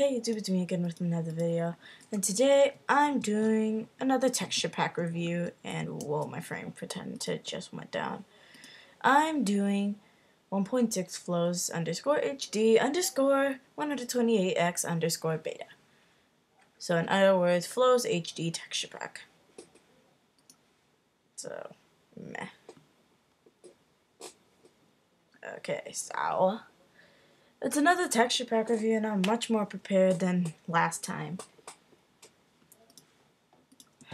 Hey YouTube, it's me again with another video, and today I'm doing another texture pack review, and whoa, my frame pretended to just went down. I'm doing 1.6 flows underscore HD underscore 128x underscore beta. So in other words, flows HD texture pack. So, meh. Okay, so it's another texture pack review and I'm much more prepared than last time.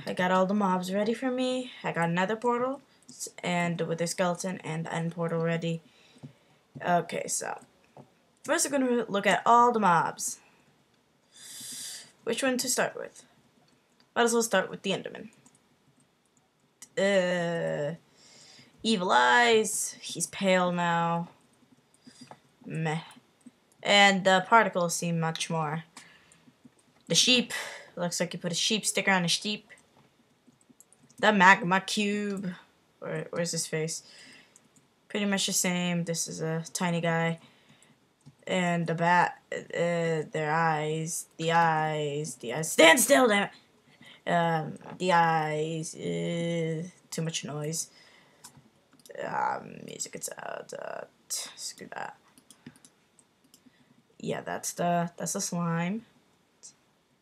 I got all the mobs ready for me. I got another portal and with a skeleton and end portal ready. Okay, so first we're going to look at all the mobs. Which one to start with? Might as well start with the Enderman. Uh, evil eyes. He's pale now. Meh and the particles seem much more. The sheep, looks like you put a sheep sticker on a sheep. The magma cube, Where, where's his face? Pretty much the same. This is a tiny guy. And the bat, uh, their eyes, the eyes, the eyes. Stand still, damn it! Um, the eyes, uh, too much noise. Um, music, it's out. Uh, screw that yeah, that's the that's the slime.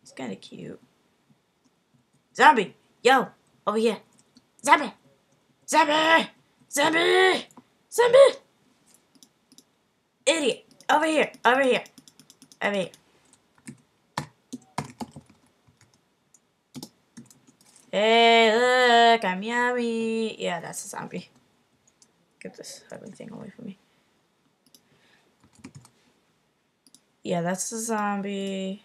It's, kind of cute. Zombie, yo, over here. Zombie, zombie, zombie, zombie. Idiot, over here, over here, over here. Hey, look, I'm yummy. Yeah, that's a zombie. Get this ugly thing away from me. Yeah, that's a zombie.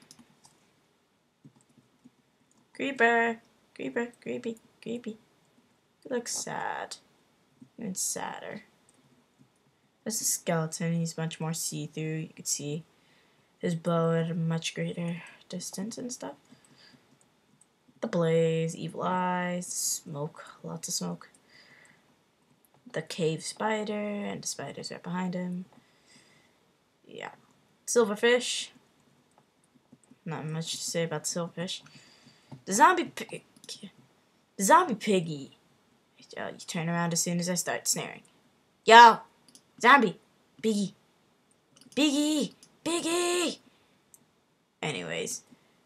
Creeper. Creeper. Creepy. Creepy. He looks sad. Even sadder. There's a skeleton. He's much more see-through. You can see his bow at a much greater distance and stuff. The blaze, evil eyes, smoke, lots of smoke. The cave spider, and the spiders right behind him. Yeah. Silverfish. Not much to say about silverfish. The zombie pig. The zombie piggy. Uh, you turn around as soon as I start snaring. Yo! Zombie! Biggie! Biggie! Biggie! Anyways,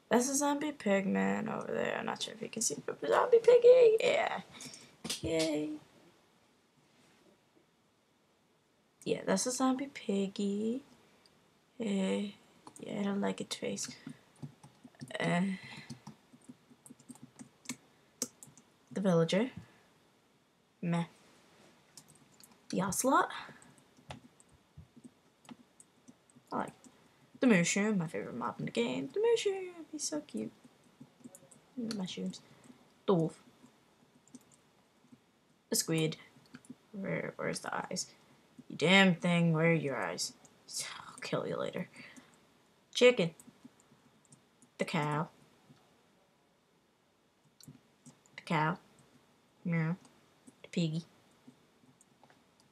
that's a zombie pig man over there. I'm not sure if you can see the zombie piggy. Yeah. Yay. Yeah, that's a zombie piggy. Uh, yeah, I don't like its face. Uh, the villager. Meh. The ocelot. I like the mooshroom, my favorite mob in the game. The mooshroom, he's so cute. Mooshrooms. The wolf. The squid. Where, where's the eyes? You damn thing, where are your eyes? Kill you later. Chicken. The cow. The cow. Meow. The piggy.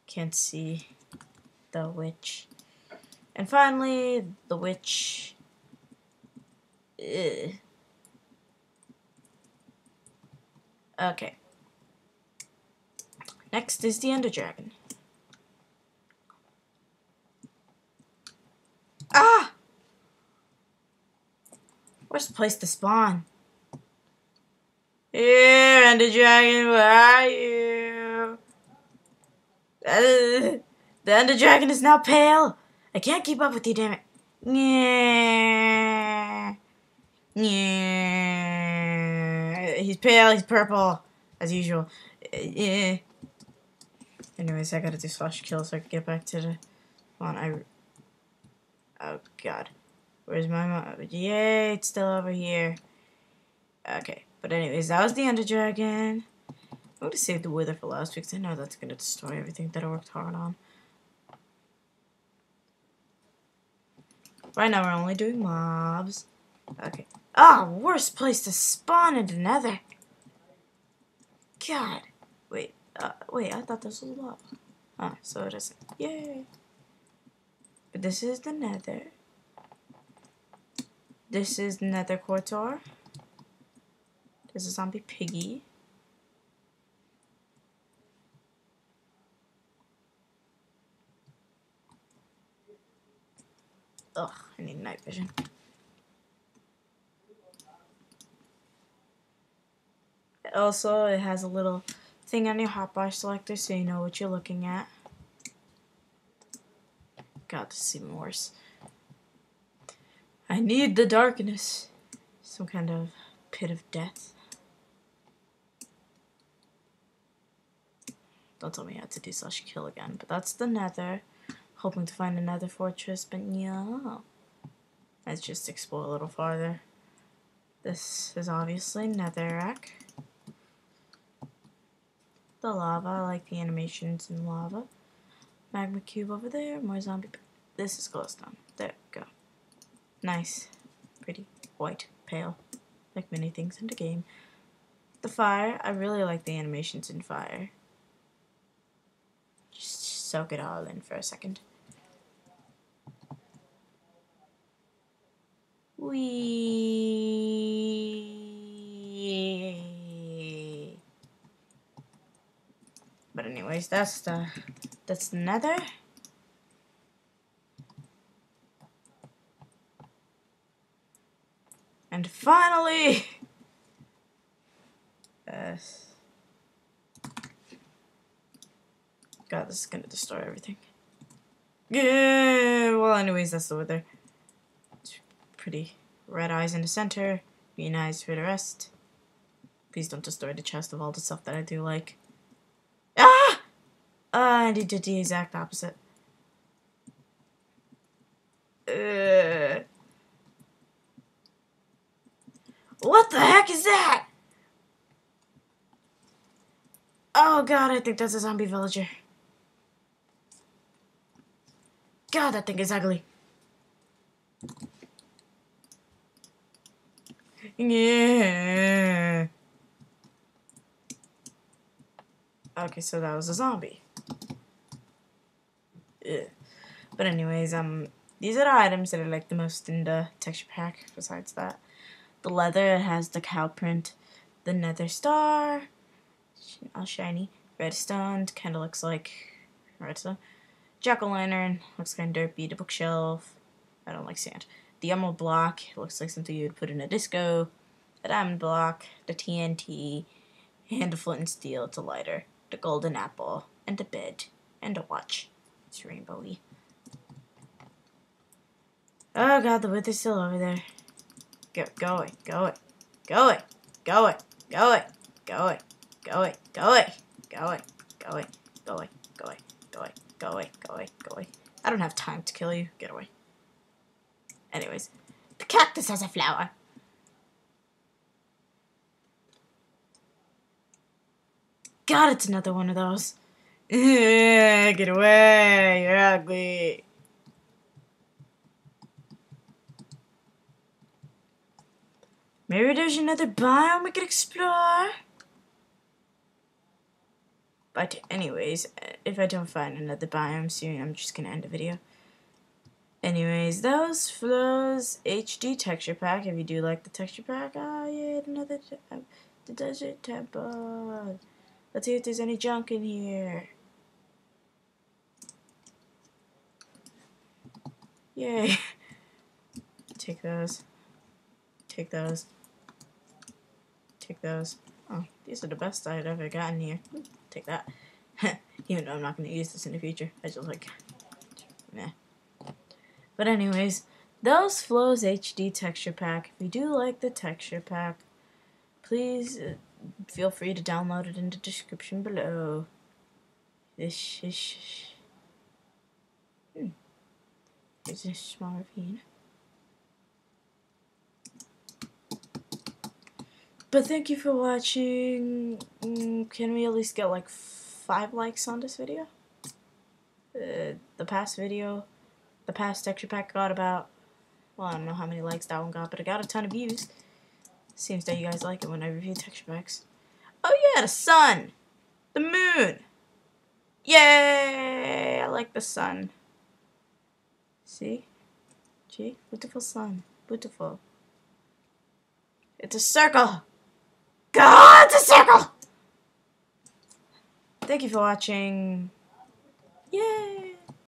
Can't see the witch. And finally, the witch. Ugh. Okay. Next is the Ender Dragon. Ah! The place to spawn? Here, Ender Dragon, where are you? Uh, the Ender Dragon is now pale. I can't keep up with you, damn it. Yeah. Yeah. He's pale, he's purple, as usual. Yeah. Anyways, I gotta do slash kill so I can get back to the one I Oh, God. Where's my mom? Yay, it's still over here. Okay, but anyways, that was the Ender Dragon. I'm going to save the Wither for last because I know that's going to destroy everything that I worked hard on. Right now, we're only doing mobs. Okay. Ah, oh, worst place to spawn in the nether. God. Wait, uh, wait, I thought this was a lava. Ah, so it isn't. Yay. But this is the nether. This is Nether Cortor. There's a zombie piggy. Ugh, I need night vision. Also, it has a little thing on your hotbar selector so you know what you're looking at. God, this is even worse. I need the darkness. Some kind of pit of death. Don't tell me I have to do slash kill again, but that's the nether. Hoping to find another fortress, but yeah. Let's just explore a little farther. This is obviously netherrack. The lava, I like the animations in lava. Magma cube over there, more zombie. This is glowstone. There we go. Nice. Pretty. White. Pale. Like many things in the game. The fire, I really like the animations in fire. Just soak it all in for a second. Wee. But anyways, that's the that's the nether. And finally. God, this is gonna destroy everything. Yeah. Well, anyways, that's the Wither pretty. Red eyes in the center, green eyes for the rest. Please don't destroy the chest of all the stuff that I do like. Ah! Uh, I did the exact opposite. Uh, what the heck is that? Oh god, I think that's a zombie villager. God, that thing is ugly. Yeah. Okay, so that was a zombie. Yeah. But anyways, um, these are the items that I like the most in the texture pack. Besides that, the leather has the cow print, the nether star, all shiny, redstone kind of looks like redstone, jack o' lantern looks kind of derpy. The bookshelf, I don't like sand. The emerald block looks like something you would put in a disco. The diamond block, the TNT, and the flint and steel, it's a lighter. The golden apple, and a bed, and a watch. It's rainbowy. Oh god, the wither's still over there. Go, go away, go away, go away, go away, go away, go away, go away, go away, go away, go away, go away, go away, go away, go away, go away, go away. I don't have time to kill you. Get away. Anyways, the cactus has a flower. God, it's another one of those. Get away, you're ugly. Maybe there's another biome we could explore. But anyways, if I don't find another biome soon, I'm just gonna end the video. Anyways, that was Flow's HD texture pack. If you do like the texture pack, ah, oh, yeah, another tab. The desert temple. Let's see if there's any junk in here. Yay. Take those. Take those. Take those. Oh, these are the best I've ever gotten here. Take that. Even though I'm not going to use this in the future. I just like, meh. But anyways, those Flows HD texture pack. If you do like the texture pack, please uh, feel free to download it in the description below. This is... Hmm. Here's a small ravine. But thank you for watching. Mm, can we at least get like five likes on this video? Uh, the past video the past texture pack got about, well, I don't know how many likes that one got, but it got a ton of views. Seems that you guys like it when I review texture packs. Oh yeah, the sun! The moon! Yay! I like the sun. See? Gee, beautiful sun. Beautiful. It's a circle. It's a circle. Thank you for watching. Yay.